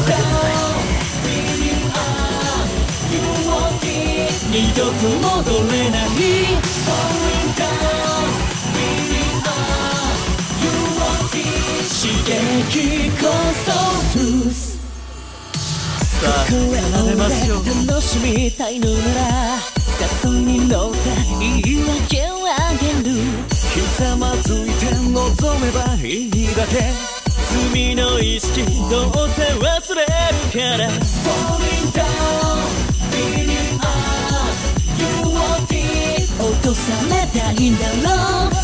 かけてない二度と戻れない刺激こそルースさあ奏でましょ楽しみたいのなら誘いに乗った言い訳をあげる。ひざまずいて望めばいいだけ罪の意識から。落とされたいんだろう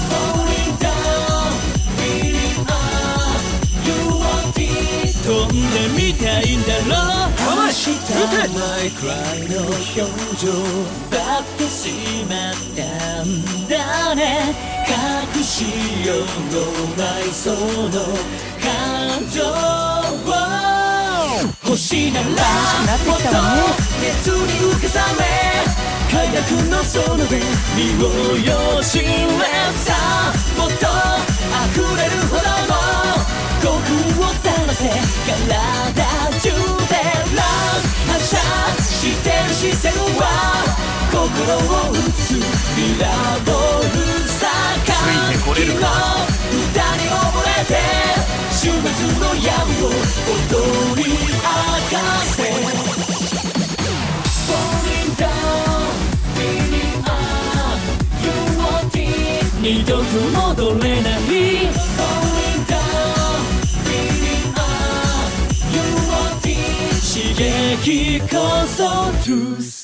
飛んでみたいんだろ。う話し。たマイクライの表情奪ってしまったんだね。隠しようの場合そうな顔で見てくれ飛んでみたいんだろう飛んでみたいんだろう飛んでみたいんだろう星ならもっと熱に浮かされ快楽の園で身をよしれさもっと溢れるほどの興奮をさらせ体中でラン反射してる視線は心を打つミラーボ二度と戻れない刺激こそトゥース